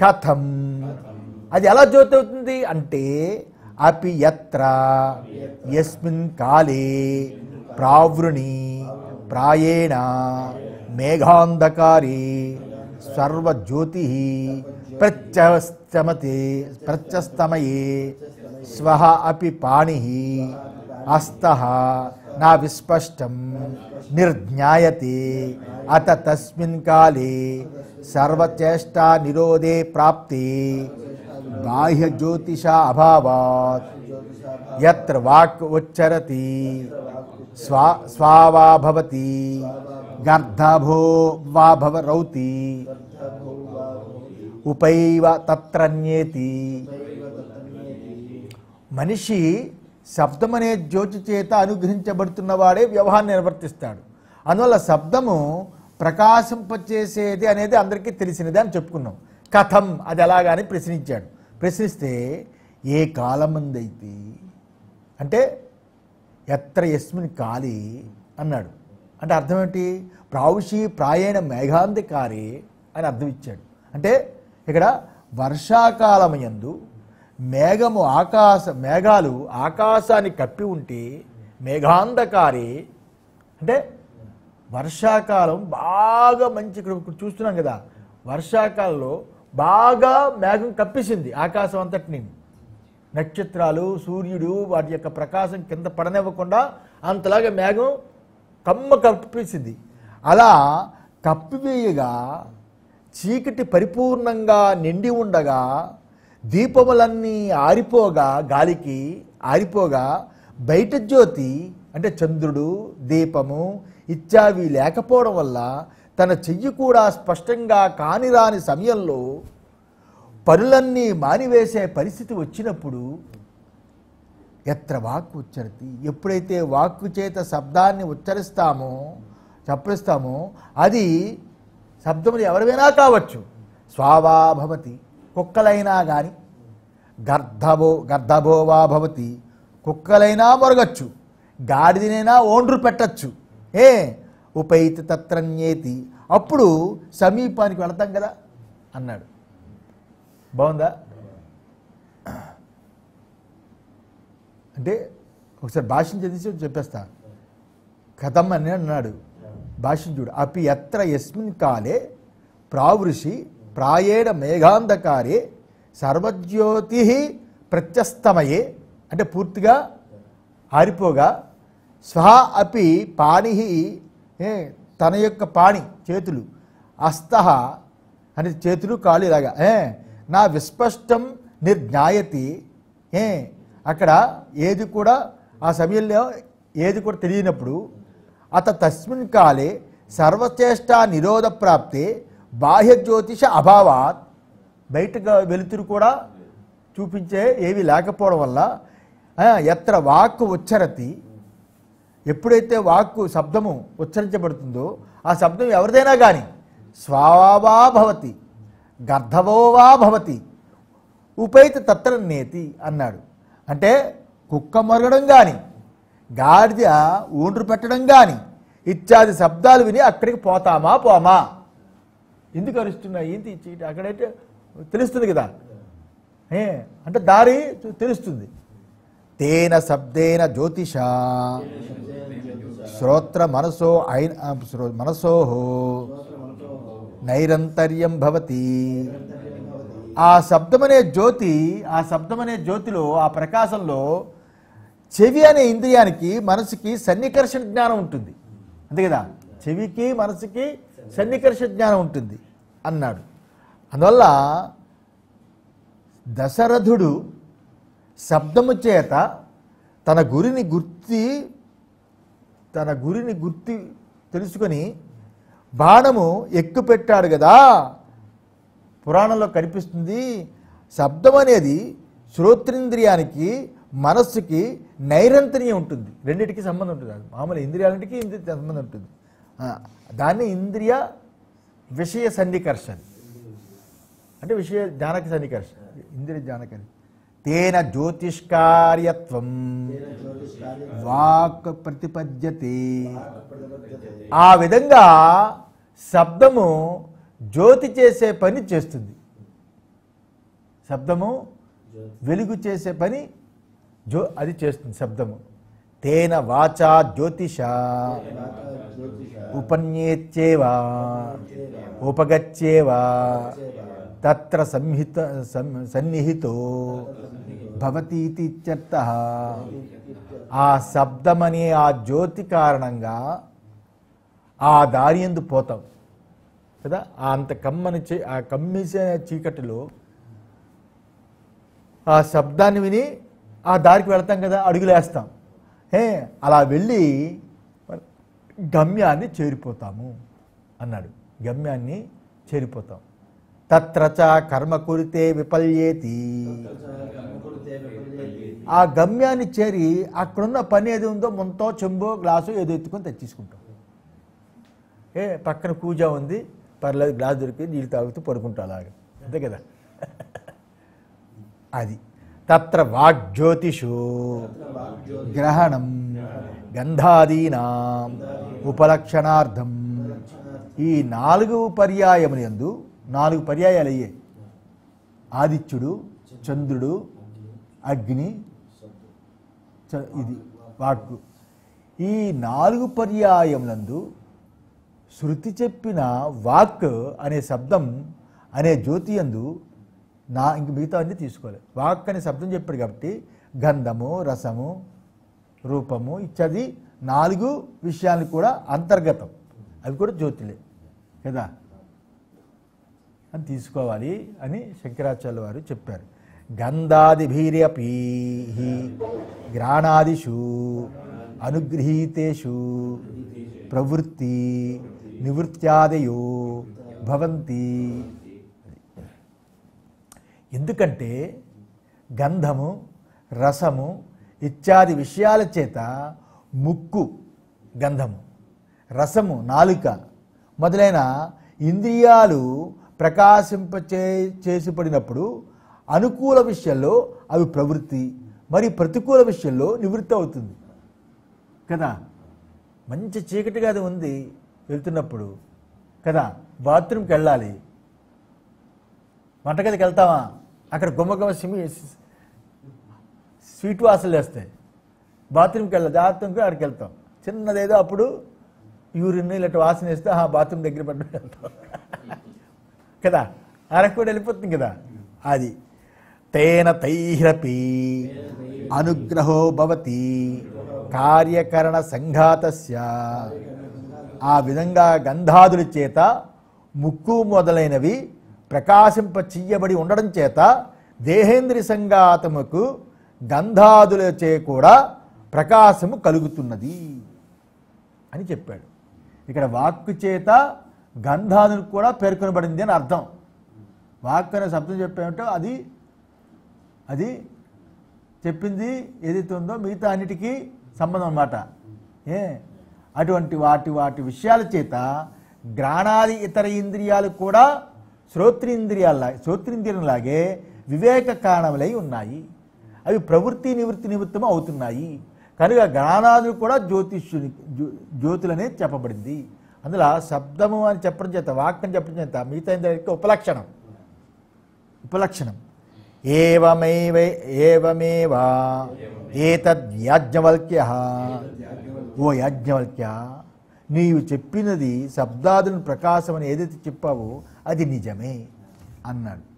కథం. అది ఎలా జ్యోతి అవుతుంది అంటే అపి ఎత్ర ఎస్మిన్ కాలే ప్రావృణి ప్రాయేణ మేఘాంధకారి సర్వజ్యోతి ప్రత్యస్తమతే ప్రత్యస్తమయే స్వ అపి పాణి అస్త. హస్త నా విస్పష్టం నిర్జ్ఞాయతే అత తస్మిన్ కాలే సర్వచేష్టా నిరోధే ప్రాప్తే బాహ్య జ్యోతిష అభావాత్ యత్ర వాక్ ఉచ్చరతి స్వా స్వావా భవతి గర్ధభో వా భవ రౌతి ఉపైవ తత్రన్యేతి మనిషి శబ్దం అనే జ్యోతి చేత అనుగ్రహించబడుతున్నవాడే వ్యవహారం నిర్వర్తిస్తాడు. అందువల్ల శబ్దము ప్రకాశింపచేసేది అనేది అందరికీ తెలిసినది అని చెప్పుకున్నాం. కథం అది ఎలాగాని ప్రశ్నించాడు. ప్రశ్నిస్తే ఏ కాలమందైతే? అంటే ఎత్ర యస్మిన్ కాలి అన్నాడు. అంటే అర్థం ఏంటి ప్రావుషి ప్రాయేణ మేఘాంధకారి అని అర్థం ఇచ్చాడు. అంటే ఇక్కడ వర్షాకాలమయందు మేఘము ఆకాశ మేఘాలు ఆకాశాన్ని కప్పి ఉంటే మేఘాంధకారి అంటే వర్షాకాలం బాగా మంచి ఇక్కడ చూస్తున్నాం కదా వర్షాకాలంలో బాగా మేఘం కప్పేసింది ఆకాశం అంతటిని. నక్షత్రాలు సూర్యుడు వాటి యొక్క ప్రకాశం కింద పడనివ్వకుండా అంతలాగా మేఘం కమ్మ కప్పిసింది. అలా కప్పివేయగా చీకటి పరిపూర్ణంగా నిండి ఉండగా దీపములన్నీ ఆరిపోగా గాలికి ఆరిపోగా బయట జ్యోతి అంటే చంద్రుడు దీపము ఇత్యావి లేకపోవడం వల్ల తన చెయ్యి కూడా స్పష్టంగా కానిరాని సమయంలో పనులన్నీ మానివేసే పరిస్థితి వచ్చినప్పుడు ఎత్ర వాక్కు ఉచ్చరతి? ఎప్పుడైతే వాక్కు చేత శబ్దాన్ని ఉచ్చరిస్తామో చప్పరిస్తామో అది శబ్దములు ఎవరివైనా కావచ్చు. స్వావాభవతి కుక్కలైనా కానీ గర్ధభో గర్ధభోవా భవతి కుక్కలైనా మొరగచ్చు గాడిదనైనా ఓండ్రు పెట్టచ్చు. ఏ? ఉపైతి తత్రన్యేతి అప్పుడు సమీపానికి వెళతాం కదా అన్నాడు. బాగుందా? అంటే ఒకసారి భాష్యం చదివి చెప్పేస్తా. కథం అని అన్నాడు. భాష్యం చూడు. అపి ఎత్ర యస్మిన్ కాలే ప్రావృషి ప్రాయేణ మేఘాంధకారే సర్వజ్యోతి ప్రత్యస్తమయే. అంటే పూర్తిగా ఆరిపోగా స్వ అపి పాణి తన యొక్క పాణి చేతులు. అస్త అని చేతులు కాళ్ళు ఇలాగా. ఏ నా విస్పష్టం నిర్జ్ఞాయతి. ఏ అక్కడ ఏది కూడా ఆ సమయంలో ఏది కూడా తెలియనప్పుడు అత తస్మిన్ కాలే సర్వచేష్ట నిరోధ ప్రాప్తే బాహ్య జ్యోతిష అభావాత్ బయటగా వెలుతురు కూడా చూపించే ఏవి లేకపోవడం వల్ల ఎత్ర వాక్కు ఉచ్చరతి ఎప్పుడైతే వాక్కు శబ్దము ఉచ్చరించబడుతుందో ఆ శబ్దం ఎవరిదైనా కానీ స్వావా భవతి గర్ధవోవా భవతి ఉపైత తత్ర నేతి అన్నాడు. అంటే కుక్క మరగడం కానీ గాడిద ఊండ్రు పెట్టడం కానీ ఇత్యాది శబ్దాలు విని అక్కడికి పోతామా పోమా? ఎందుకు అరుస్తున్నాయి? ఏంటి చీటి అక్కడైతే తెలుస్తుంది కదా. ఏ అంటే దారి తెలుస్తుంది. తేన శబ్దేన జ్యోతిష. శ్రోత్ర మనసో ఐ- శ్రో- మనసోహో నైరంతర్యం భవతి. ఆ శబ్దమనే జ్యోతి ఆ శబ్దమనే జ్యోతిలో ఆ ప్రకాశంలో చెవి అనే ఇంద్రియానికి మనసుకి సన్నికర్షణ జ్ఞానం ఉంటుంది. అంతే కదా? చెవికి మనసుకి సన్నికర్ష జ్ఞానం ఉంటుంది అన్నాడు. అందువల్ల దశరథుడు శబ్దము చేత తన గురిని గుర్తి తన గురిని గుర్తి తెలుసుకొని బాణము ఎక్కుపెట్టాడు కదా. పురాణంలో కనిపిస్తుంది శబ్దం అనేది శ్రోత్రేంద్రియానికి మనస్సుకి నైరంతర్యం ఉంటుంది. రెండింటికి సంబంధం ఉంటుంది. మామూలు ఇంద్రియాలంటికి ఇంద్రియ సంబంధం ఉంటుంది. దాన్ని ఇంద్రియ విషయ సన్నికర్షణ. అంటే విషయ జ్ఞానక సన్నికర్షణ. ఇంద్రియ జ్ఞానకరి తేన జ్యోతిష్కార్యత్వం. వాక్ ప్రతిపద్యతే. ఆ విధంగా శబ్దము జ్యోతి చేసే పని చేస్తుంది. శబ్దము వెలుగు చేసే పని జో అది చేస్తుంది శబ్దము. తేన వాచా జ్యోతిష. ఉపన్యేచ్చేవా ఉపగచ్చేవా తత్ర సంహిత సం- సన్నిహితో భవతీతి ఇత్యర్థ. ఆ శబ్దమనే ఆ జ్యోతి కారణంగా ఆ దారి ఎందు పోతాం. కదా? అంత కమ్మని చీ- ఆ కమ్మిసే చీకటిలో ఆ శబ్దాన్ని విని ఆ దారికి వెళతాం కదా అడుగులేస్తాం. హే అలా వెళ్ళి గమ్యాన్ని చేరిపోతాము అన్నాడు. గమ్యాన్ని చేరిపోతాం. తత్రచ కర్మ కురితే విపల్యేతి. ఆ గమ్యాన్ని చేరి అక్కడున్న పని ఏది ఉందో ముంతో చెంబో గ్లాసు ఏదో ఎత్తుకొని తెచ్చేసుకుంటాం. ఏ పక్కన కూజ ఉంది పర్లేదు గ్లాస్ దొరికి నీళ్ళు తాగుతూ పడుకుంటా అలాగా. అంతే కదా? అది. తత్ర వాగ్జ్యోతిషు. గ్రహణం గంధాదీనా ఉపలక్షణార్థం. ఈ నాలుగు పర్యాయములు ఎందు నాలుగు పర్యాయాలు అయ్యాయి ఆదిత్యుడు చంద్రుడు అగ్ని చ- ఇది వాక్కు ఈ నాలుగు పర్యాయములందు శృతి చెప్పిన వాక్ అనే శబ్దం అనే జ్యోతి యందు నా ఇంక మిగతా అన్ని తీసుకోవాలి వాక్ అనే శబ్దం చెప్పాడు కాబట్టి గంధము రసము రూపము ఇత్యాది నాలుగు విషయాలు కూడా అంతర్గతం. అవి కూడా జ్యోతులే. కదా? అని తీసుకోవాలి అని శంకరాచార్య వారు చెప్పారు. గంధాదిభీరపి గ్రాణాదిషు అనుగృహీతేషు ప్రవృత్తి నివృత్యాదయో భవంతి ఎందుకంటే గంధము రసము ఇత్యాది విషయాల చేత ముక్కు గంధము రసము నాలుక మొదలైన ఇంద్రియాలు ప్రకాశింపచే చేసిపడినప్పుడు అనుకూల విషయంలో అవి ప్రవృత్తి మరి ప్రతికూల విషయంలో నివృత్తి అవుతుంది. కదా? మంచి చీకటిగా అది ఉంది వెళ్తున్నప్పుడు. కదా? బాత్రూమ్కి వెళ్ళాలి. వంటగదికి వెళ్తావా? అక్కడ గుమ్మగుమ్మ సిమి స్వీట్ వాసనలు వేస్తాయి. బాత్రూమ్కి వెళ్ళాలి జాగ్రత్తగా అక్కడికి వెళ్తాం. చిన్నదేదో అప్పుడు యూరిన్ ఇలాంటి వాసన వేస్తే ఆ బాత్రూమ్ దగ్గర పడ్డ వెళ్తాం కదా? అరకు కూడా వెళ్ళిపోతుంది కదా? అది. తేన తైరపి అనుగ్రహో భవతి కార్యకరణ సంఘాతస్య. ఆ విధంగా గంధాదుల చేత ముక్కు మొదలైనవి ప్రకాశింప చెయ్యబడి ఉండడం చేత దేహేంద్రి సంఘాతముకు గంధాదులచే కూడా ప్రకాశము కలుగుతున్నది అని చెప్పాడు. ఇక్కడ వాక్కు చేత గంధాదులు కూడా పేర్కొనబడింది అని అర్థం. వాక్ అనే శబ్దం చెప్పామంటే అది అది చెప్పింది ఏదైతే ఉందో మిగతా అన్నిటికీ సంబంధం అన్నమాట. ఏ? అటువంటి వాటి వాటి విషయాల చేత గ్రాణాది ఇతర ఇంద్రియాలు కూడా శ్రోత్రింద్రియాల శ్రోత్రింద్రియంలాగే వివేక కారణములై ఉన్నాయి. అవి ప్రవృత్తి నివృత్తి నిమిత్తం అవుతున్నాయి. కనుక జ్ఞానాదులు కూడా జ్యోతిష్యుని జ్యోతులనే చెప్పబడింది. అందులో శబ్దము అని చెప్పడం చేత వాక్యం చెప్పడం చేత మిగతా దానికి ఉపలక్షణం. ఉపలక్షణం. ఏవమేవ ఏవమేవా? ఏతద్యాజ్ఞవల్క్య ఓ యాజ్ఞవల్క్య నీవు చెప్పినది శబ్దాదుని ప్రకాశం అని ఏదైతే చెప్పావో అది నిజమే అన్నాడు.